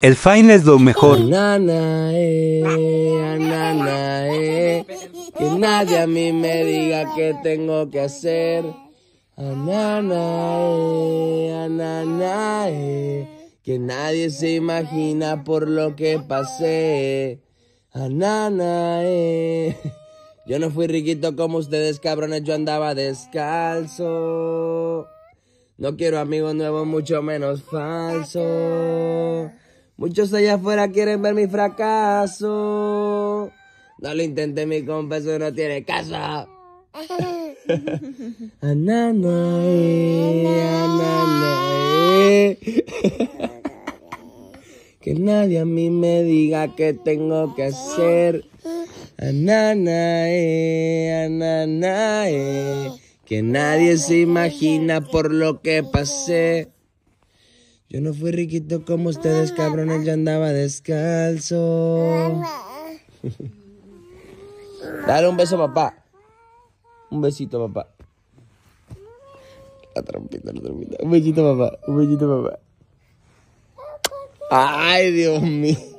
El Fine es lo mejor. Anana, eh, anana, eh, que nadie a mí me diga qué tengo que hacer. Anana, eh, anana, eh, que nadie se imagina por lo que pasé. Anana, eh. Yo no fui riquito como ustedes, cabrones, yo andaba descalzo. No quiero amigos nuevos, mucho menos falso. Muchos allá afuera quieren ver mi fracaso. No lo intenté, mi compa, eso no tiene caso. Anana, eh, anana, eh. Que nadie a mí me diga qué tengo que hacer. Anana, eh, anana, eh. Que nadie se imagina por lo que pasé. Yo no fui riquito como ustedes, cabrones, yo andaba descalzo. Dale un beso, papá. Un besito, papá. La trompita, la trompita. Un besito, papá. Un besito, papá. Ay, Dios mío.